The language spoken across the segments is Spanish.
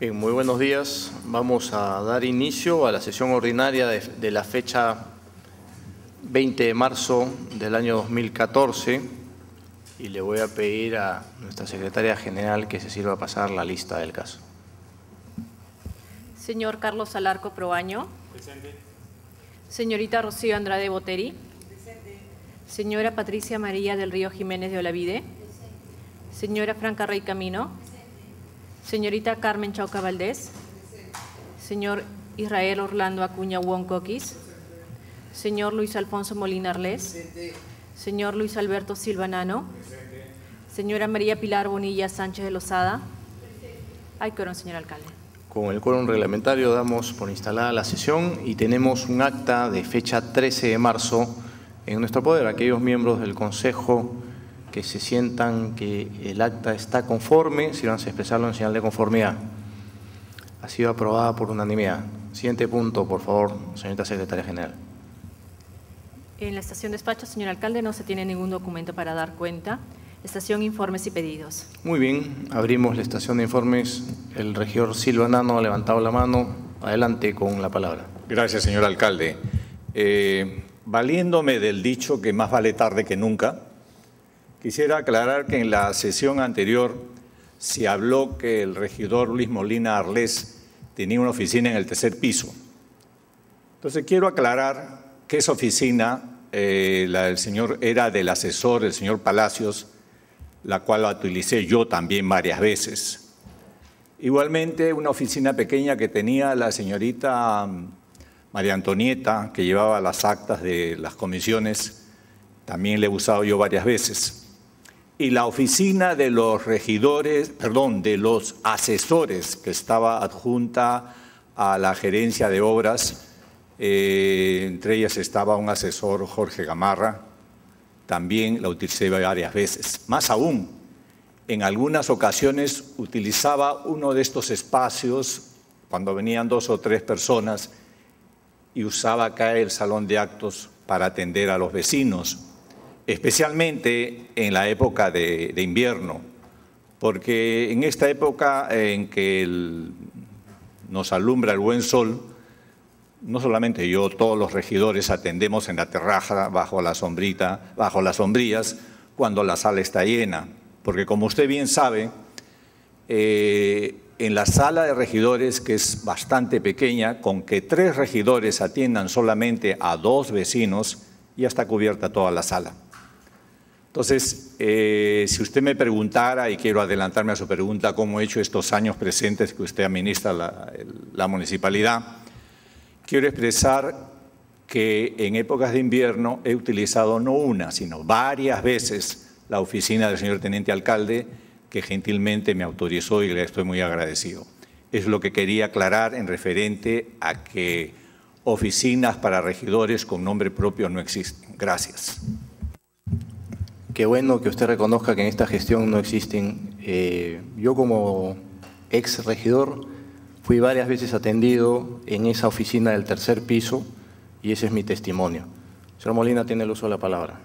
Bien, muy buenos días. Vamos a dar inicio a la sesión ordinaria de, de la fecha 20 de marzo del año 2014 y le voy a pedir a nuestra secretaria general que se sirva a pasar la lista del caso. Señor Carlos Alarco Proaño. Presente. Señorita Rocío Andrade Boteri. Presente. Señora Patricia María del Río Jiménez de Olavide. Presente. Señora Franca Rey Camino. Señorita Carmen Chauca Valdés. Señor Israel Orlando Acuña Woncoquis. Señor Luis Alfonso Molina Arles. Señor Luis Alberto Silva Nano. Señora María Pilar Bonilla Sánchez de Lozada. Hay quórum, señor alcalde. Con el quórum reglamentario damos por instalada la sesión y tenemos un acta de fecha 13 de marzo en nuestro poder. Aquellos miembros del Consejo que se sientan que el acta está conforme, si van a expresarlo en señal de conformidad. Ha sido aprobada por unanimidad. Siguiente punto, por favor, señorita secretaria general. En la estación despacho, señor alcalde, no se tiene ningún documento para dar cuenta. Estación informes y pedidos. Muy bien, abrimos la estación de informes. El regidor Silva Nano ha levantado la mano. Adelante con la palabra. Gracias, señor alcalde. Eh, valiéndome del dicho que más vale tarde que nunca, quisiera aclarar que en la sesión anterior se habló que el regidor Luis Molina Arles tenía una oficina en el tercer piso. Entonces quiero aclarar que esa oficina, eh, la del señor, era del asesor, el señor Palacios, la cual la utilicé yo también varias veces. Igualmente, una oficina pequeña que tenía la señorita mm, María Antonieta, que llevaba las actas de las comisiones, también le he usado yo varias veces. Y la oficina de los regidores, perdón, de los asesores, que estaba adjunta a la gerencia de obras, eh, entre ellas estaba un asesor, Jorge Gamarra, también la utilicé varias veces. Más aún, en algunas ocasiones utilizaba uno de estos espacios cuando venían dos o tres personas y usaba acá el salón de actos para atender a los vecinos, especialmente en la época de, invierno, porque en esta época en que nos alumbra el buen sol, no solamente yo, todos los regidores atendemos en la terraza, bajo la sombrita, bajo las sombrillas, cuando la sala está llena. Porque como usted bien sabe, eh, en la sala de regidores, que es bastante pequeña, con que tres regidores atiendan solamente a dos vecinos, ya está cubierta toda la sala. Entonces, eh, si usted me preguntara, y quiero adelantarme a su pregunta, cómo he hecho estos años presentes que usted administra la, la municipalidad, quiero expresar que en épocas de invierno he utilizado no una, sino varias veces la oficina del señor teniente alcalde, que gentilmente me autorizó y le estoy muy agradecido. Es lo que quería aclarar en referente a que oficinas para regidores con nombre propio no existen. Gracias. Qué bueno que usted reconozca que en esta gestión no existen. Eh, yo como ex regidor Fui varias veces atendido en esa oficina del tercer piso y ese es mi testimonio. Señor Molina tiene el uso de la palabra.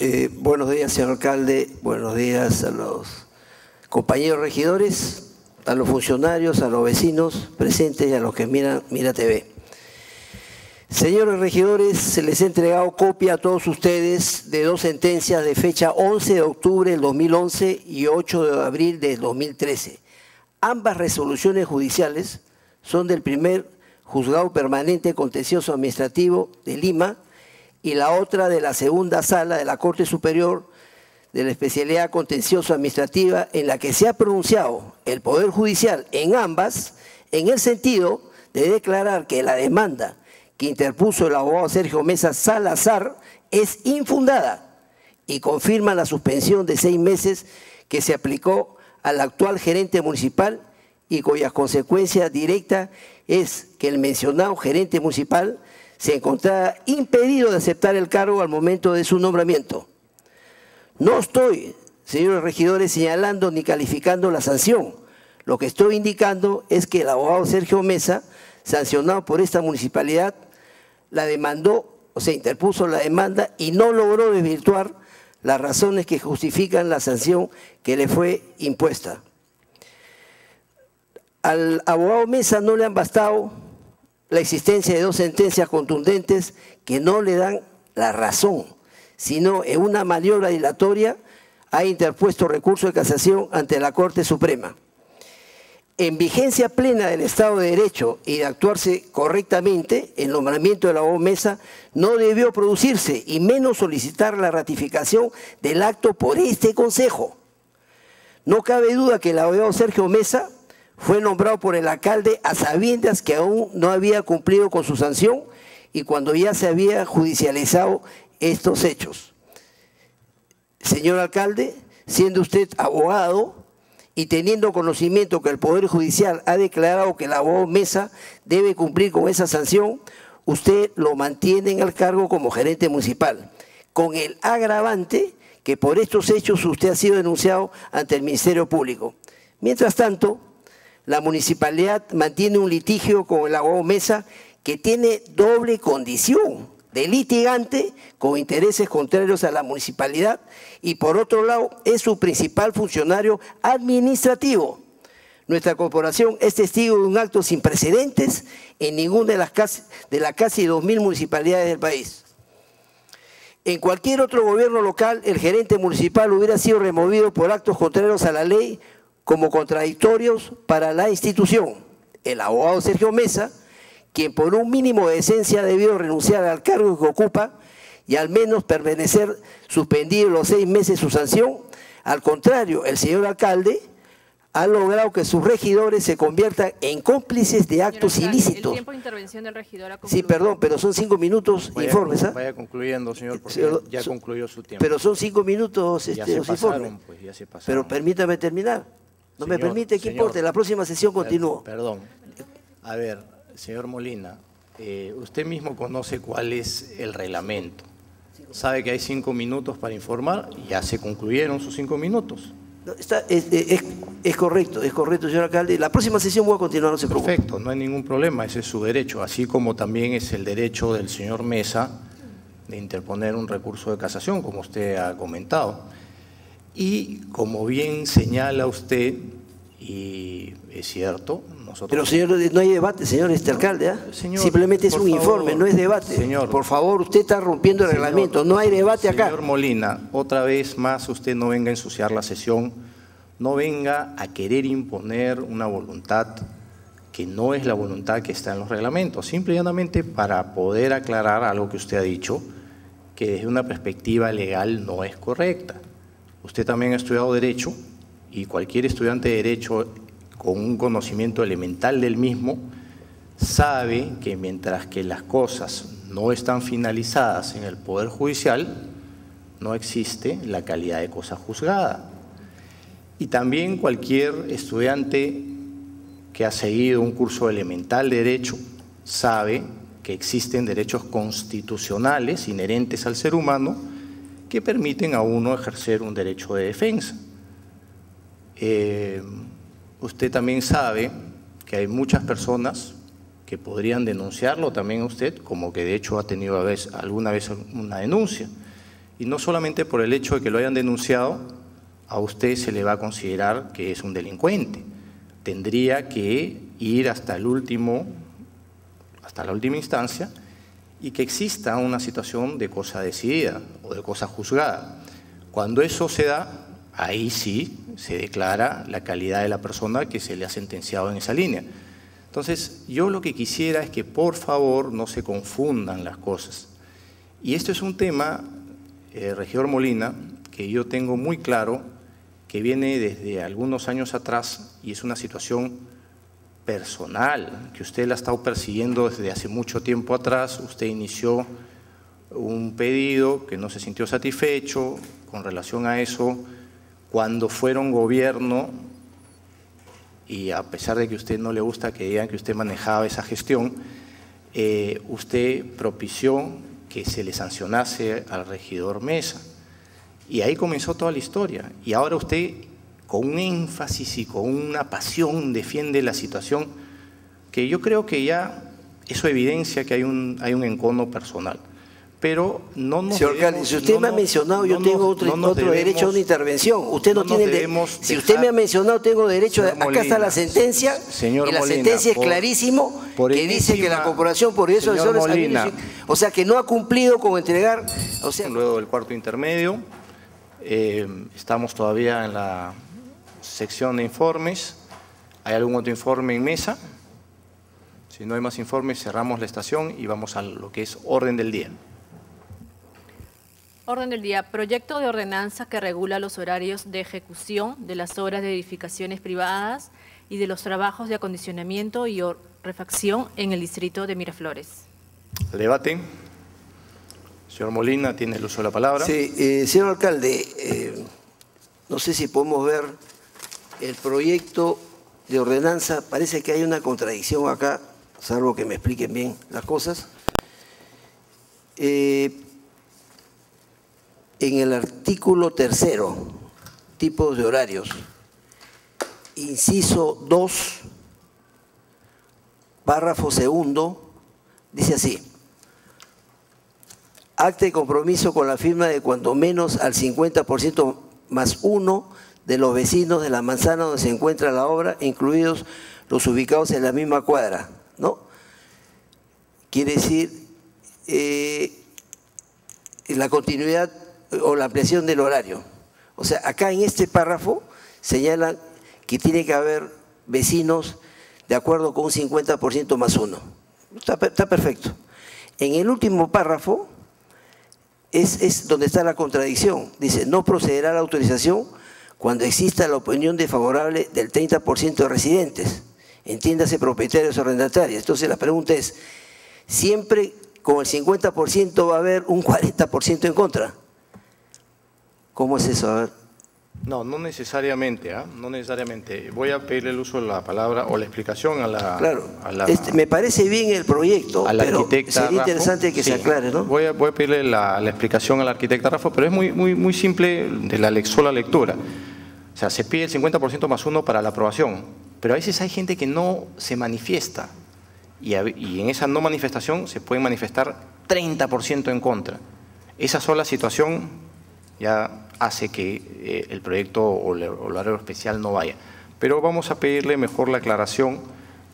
Eh, buenos días, señor alcalde. Buenos días a los compañeros regidores, a los funcionarios, a los vecinos presentes y a los que miran Mira TV. Señores regidores, se les ha entregado copia a todos ustedes de dos sentencias de fecha 11 de octubre del 2011 y 8 de abril del 2013 Ambas resoluciones judiciales son del primer juzgado permanente contencioso administrativo de Lima y la otra de la segunda sala de la Corte Superior de la especialidad contencioso administrativa en la que se ha pronunciado el Poder Judicial en ambas en el sentido de declarar que la demanda que interpuso el abogado Sergio Mesa Salazar es infundada y confirma la suspensión de seis meses que se aplicó al actual gerente municipal y cuya consecuencia directa es que el mencionado gerente municipal se encontraba impedido de aceptar el cargo al momento de su nombramiento. No estoy, señores regidores, señalando ni calificando la sanción. Lo que estoy indicando es que el abogado Sergio Mesa, sancionado por esta municipalidad, la demandó, o sea, interpuso la demanda y no logró desvirtuar las razones que justifican la sanción que le fue impuesta. Al abogado Mesa no le han bastado la existencia de dos sentencias contundentes que no le dan la razón, sino en una maniobra dilatoria ha interpuesto recurso de casación ante la Corte Suprema. En vigencia plena del Estado de Derecho y de actuarse correctamente, el nombramiento de la Mesa no debió producirse y menos solicitar la ratificación del acto por este Consejo. No cabe duda que el abogado Sergio Mesa fue nombrado por el alcalde a sabiendas que aún no había cumplido con su sanción y cuando ya se había judicializado estos hechos. Señor alcalde, siendo usted abogado y teniendo conocimiento que el Poder Judicial ha declarado que la abogado Mesa debe cumplir con esa sanción, usted lo mantiene en el cargo como gerente municipal, con el agravante que por estos hechos usted ha sido denunciado ante el Ministerio Público. Mientras tanto, la municipalidad mantiene un litigio con el abogado Mesa que tiene doble condición de litigante con intereses contrarios a la municipalidad y por otro lado es su principal funcionario administrativo. Nuestra corporación es testigo de un acto sin precedentes en ninguna de las casi, de las casi 2.000 municipalidades del país. En cualquier otro gobierno local, el gerente municipal hubiera sido removido por actos contrarios a la ley como contradictorios para la institución. El abogado Sergio Mesa quien por un mínimo de decencia debió renunciar al cargo que ocupa y al menos permanecer suspendido los seis meses su sanción. Al contrario, el señor alcalde ha logrado que sus regidores se conviertan en cómplices de actos ilícitos. El tiempo de intervención del regidor ha Sí, perdón, pero son cinco minutos informes. ¿ah? Vaya concluyendo, señor, porque ya concluyó su tiempo. Pero son cinco minutos este, los informes. Pues, ya se pasaron. Pero permítame terminar. No me permite que importe. La próxima sesión continúo. Perdón. A ver, Señor Molina, eh, usted mismo conoce cuál es el reglamento. Sabe que hay cinco minutos para informar, ya se concluyeron sus cinco minutos. es, correcto, es correcto, señor alcalde. La próxima sesión voy a continuar, no se preocupe. Perfecto, no hay ningún problema, ese es su derecho, así como también es el derecho del señor Mesa de interponer un recurso de casación, como usted ha comentado. Y como bien señala usted, y es cierto, nosotros... Pero señor, no hay debate, señor este alcalde, ¿ah? Simplemente es un informe, no es debate. Señor, por favor, usted está rompiendo el reglamento, no hay debate acá. Señor Molina, otra vez más usted no venga a ensuciar la sesión, no venga a querer imponer una voluntad que no es la voluntad que está en los reglamentos, simple y llanamente para poder aclarar algo que usted ha dicho, que desde una perspectiva legal no es correcta. Usted también ha estudiado Derecho, y cualquier estudiante de Derecho con un conocimiento elemental del mismo sabe que mientras que las cosas no están finalizadas en el Poder Judicial, no existe la calidad de cosa juzgada. Y también cualquier estudiante que ha seguido un curso elemental de Derecho sabe que existen derechos constitucionales inherentes al ser humano que permiten a uno ejercer un derecho de defensa. Eh, usted también sabe que hay muchas personas que podrían denunciarlo también a usted, como que de hecho ha tenido alguna vez una denuncia. Y no solamente por el hecho de que lo hayan denunciado, a usted se le va a considerar que es un delincuente. Tendría que ir hasta el último, hasta la última instancia, y que exista una situación de cosa decidida o de cosa juzgada. Cuando eso se da, ahí sí se declara la calidad de la persona que se le ha sentenciado en esa línea. Entonces, yo lo que quisiera es que por favor no se confundan las cosas. Y esto es un tema, eh, regidor Molina, que yo tengo muy claro, que viene desde algunos años atrás y es una situación personal, que usted la ha estado persiguiendo desde hace mucho tiempo atrás. Usted inició un pedido que no se sintió satisfecho con relación a eso cuando fueron gobierno, y a pesar de que a usted no le gusta que digan que usted manejaba esa gestión, eh, usted propició que se le sancionase al regidor Mesa. Y ahí comenzó toda la historia. Y ahora usted, con un énfasis y con una pasión, defiende la situación que yo creo que ya eso evidencia que hay un, hay un encono personal. Pero no nos Señor debemos- si usted no me ha mencionado, yo no tengo otro, no otro derecho a debemos- una intervención. Usted no, tiene... de- debemos si usted me ha mencionado, tengo derecho a... Acá está la sentencia, señor y la Molina, sentencia por- es clarísimo, por que dice que la Corporación por eso Señor Molina. O sea, que no ha cumplido con entregar... O sea, Luego del cuarto intermedio, eh, estamos todavía en la sección de informes. ¿Hay algún otro informe en mesa? Si no hay más informes, cerramos la estación y vamos a lo que es orden del día. Orden del día. Proyecto de ordenanza que regula los horarios de ejecución de las obras de edificaciones privadas y de los trabajos de acondicionamiento y refacción en el distrito de Miraflores. Debate. Señor Molina, tiene el uso de la palabra. Sí, eh, señor alcalde, eh, no sé si podemos ver el proyecto de ordenanza. Parece que hay una contradicción acá, salvo que me expliquen bien las cosas. Eh, en el artículo tercero, tipos de horarios, inciso 2, párrafo segundo, dice así. Acta de compromiso con la firma de cuando menos al 50% más uno de los vecinos de la manzana donde se encuentra la obra, incluidos los ubicados en la misma cuadra, ¿no? Quiere decir eh, la continuidad o la ampliación del horario. O sea, acá en este párrafo señalan que tiene que haber vecinos de acuerdo con un 50% más uno. Está, per- está perfecto. En el último párrafo es, donde está la contradicción. Dice, no procederá la autorización cuando exista la opinión desfavorable del 30% de residentes. Entiéndase propietarios o arrendatarios. Entonces la pregunta es, siempre con el 50% va a haber un 40% en contra. ¿Cómo es eso? No, no necesariamente, ¿ah? no necesariamente. Voy a pedirle el uso de la palabra o la explicación a la, Claro, a la, este, me parece bien el proyecto, a la pero arquitecta sería Raffo. interesante que Sí, se aclare, ¿no? Voy a, voy a pedirle la, la explicación a la arquitecta Rafa, pero es muy, muy, muy simple de la sola lectura. O sea, se pide el 50% más uno para la aprobación, pero a veces hay gente que no se manifiesta y, y en esa no manifestación se pueden manifestar 30% en contra. Esa sola situación ya hace que eh, el proyecto o el horario especial no vaya. Pero vamos a pedirle mejor la aclaración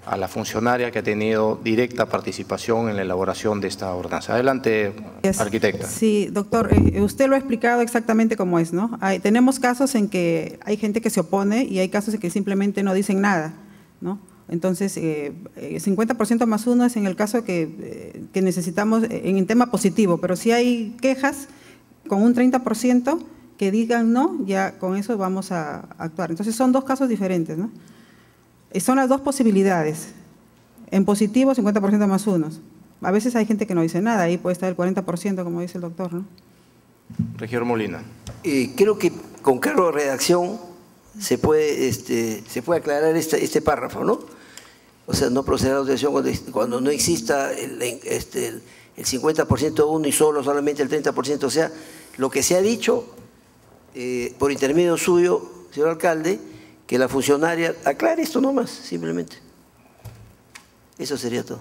a la funcionaria que ha tenido directa participación en la elaboración de esta ordenanza. Adelante, arquitecta. Sí, doctor, eh, usted lo ha explicado exactamente como es, ¿no? Hay- tenemos casos en que hay gente que se opone y hay casos en que simplemente no dicen nada, ¿no? Entonces, eh, eh, 50% más uno es en el caso que, eh, que necesitamos eh, en el tema positivo, pero si hay quejas con un 30% que digan no, ya con eso vamos a actuar. Entonces, son dos casos diferentes, ¿no? Eh, Son las dos posibilidades. En positivo, 50% más unos. A veces hay gente que no dice nada, ahí puede estar el 40%, como dice el doctor, ¿no? Regidor Molina. Eh, creo que con cargo de redacción se puede, este, se puede aclarar este, este párrafo, ¿no? O sea, no proceder a la autorización cuando, cuando no exista el, este, el, el 50% uno y solo solamente el 30%. O sea, lo que se ha dicho eh, por intermedio suyo, señor alcalde, que la funcionaria aclare esto nomás, simplemente. Eso sería todo.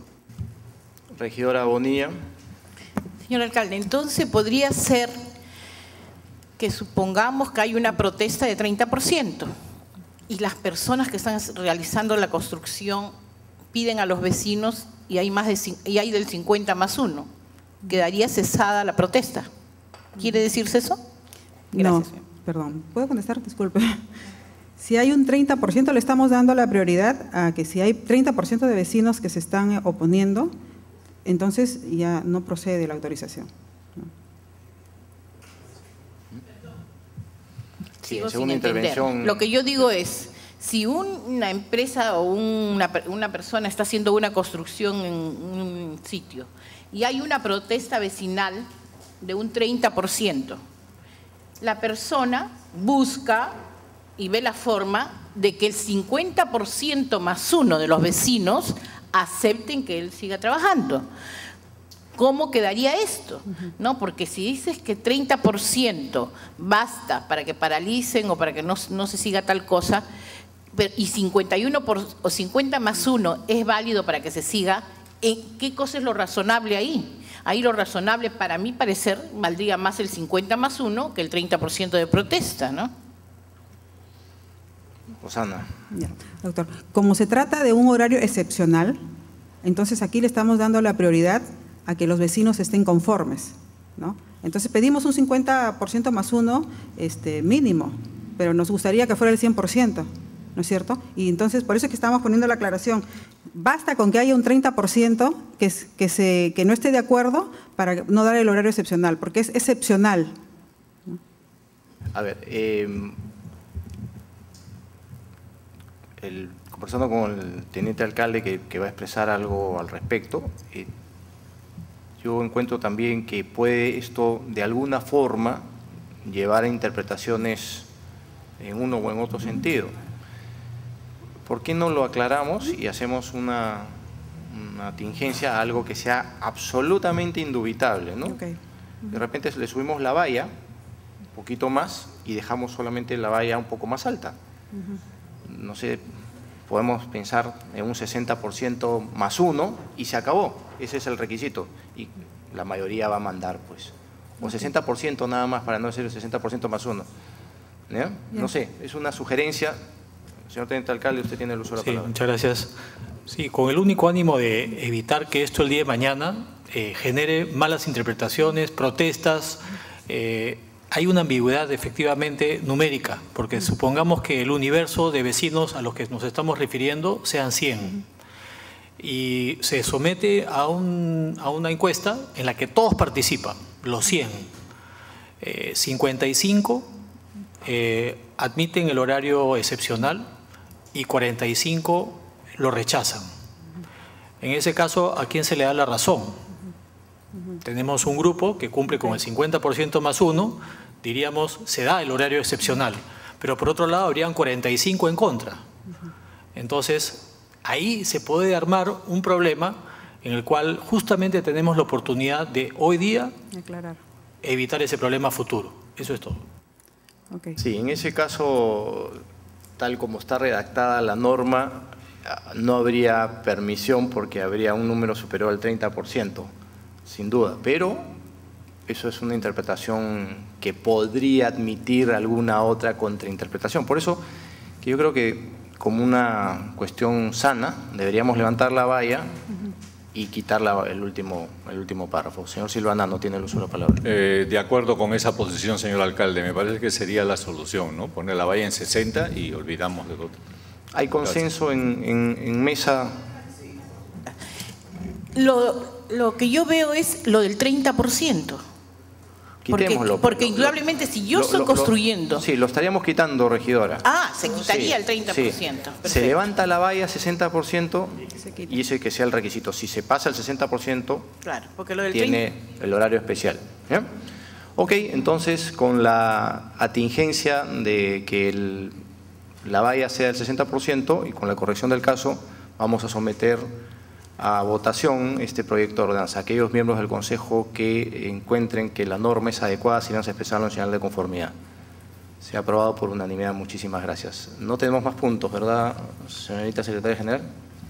Regidora Bonilla. Señor alcalde, entonces podría ser que supongamos que hay una protesta de 30% y las personas que están realizando la construcción piden a los vecinos y hay, más de, y hay del 50 más uno. Quedaría cesada la protesta. ¿Quiere decirse eso? No, Gracias, señor. perdón. ¿Puedo contestar? Disculpe. Si hay un 30%, le estamos dando la prioridad a que si hay 30% de vecinos que se están eh, oponiendo, entonces ya no procede la autorización. Sí, entender. intervención. Lo que yo digo es, si una empresa o una, una persona está haciendo una construcción en un sitio y hay una protesta vecinal de un 30%, la persona busca y ve la forma de que el 50% más uno de los vecinos acepten que él siga trabajando. ¿Cómo quedaría esto? ¿No? Porque si dices que 30% basta para que paralicen o para que no, no se siga tal cosa, pero- y 51 por- o 50 más 1 es válido para que se siga, ¿en ¿qué cosa es lo razonable ahí? Ahí lo razonable para mi parecer valdría más el 50 más 1 que el 30% de protesta, ¿no? Rosana. Ya, doctor, como se trata de un horario excepcional, entonces aquí le estamos dando la prioridad a que los vecinos estén conformes, ¿no? Entonces pedimos un 50% más uno este, mínimo, pero nos gustaría que fuera el 100%, ¿no es cierto? Y entonces por eso es que estamos poniendo la aclaración. Basta con que haya un 30% que, que, se, que no esté de acuerdo para no dar el horario excepcional, porque es excepcional. A ver, el, conversando con el teniente alcalde que, que va a expresar algo al respecto, eh, yo encuentro también que puede esto de alguna forma llevar a interpretaciones en uno o en otro sentido. ¿Por qué no lo aclaramos y hacemos una, una tingencia a algo que sea absolutamente indubitable? ¿no? Okay. De repente le subimos la valla un poquito más y dejamos solamente la valla un poco más alta. Uh -huh. No sé, podemos pensar en un 60% más uno y se acabó. Ese es el requisito. Y la mayoría va a mandar, pues. O 60% nada más para no ser el 60% más uno. ¿Ya? No sé, es una sugerencia. Señor Teniente Alcalde, usted tiene el uso de la sí, palabra. Muchas gracias. Sí, con el único ánimo de evitar que esto el día de mañana eh, genere malas interpretaciones, protestas, eh, hay una ambigüedad efectivamente numérica, porque supongamos que el universo de vecinos a los que nos estamos refiriendo sean 100 y se somete a, un, a una encuesta en la que todos participan, los 100. Eh, 55 eh, admiten el horario excepcional y 45 lo rechazan. En ese caso, ¿a quién se le da la razón? Tenemos un grupo que cumple con el 50% más uno, diríamos, se da el horario excepcional, pero por otro lado habrían 45 en contra. Entonces, ahí se puede armar un problema en el cual justamente tenemos la oportunidad de hoy día evitar ese problema futuro. Eso es todo. Okay. Sí, en ese caso, tal como está redactada la norma, no habría permisión porque habría un número superior al 30%, sin duda, pero eso es una interpretación que podría admitir alguna otra contrainterpretación. Por eso que yo creo que como una cuestión sana deberíamos levantar la valla y quitar la, el, último, el último párrafo. Señor Silvana no tiene el uso de la palabra. Eh, de acuerdo con esa posición, señor alcalde, me parece que sería la solución, ¿no? Poner la valla en 60 y olvidamos de otro. ¿Hay consenso en, en, en, mesa? Lo, lo que yo veo es lo del 30%. Porque, porque lo, indudablemente si yo lo, estoy lo, construyendo... sí, lo estaríamos quitando, regidora. Ah, se quitaría sí, el 30%. Sí. Se levanta la valla 60% y ese que sea el requisito. Si se pasa el 60%, claro, porque lo del tiene 30... el horario especial. Ok, entonces con la atingencia de que el, la valla sea del 60% y con la corrección del caso, vamos a someter a votación este proyecto de ordenanza. Aquellos miembros del Consejo que encuentren que la norma es adecuada, si no se expresarlo en señal de conformidad. Se ha aprobado por unanimidad. Muchísimas gracias. No tenemos más puntos, ¿verdad, señorita secretaria general?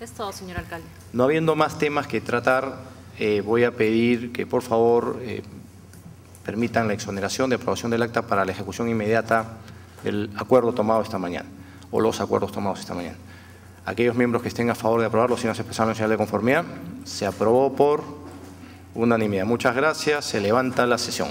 Es todo, señor alcalde. No habiendo más temas que tratar, eh, voy a pedir que, por favor, eh, permitan la exoneración de aprobación del acta para la ejecución inmediata del acuerdo tomado esta mañana, o los acuerdos tomados esta mañana. Aquellos miembros que estén a favor de aprobarlo, si no se expresaron en señal de conformidad, se aprobó por unanimidad. Muchas gracias. Se levanta la sesión.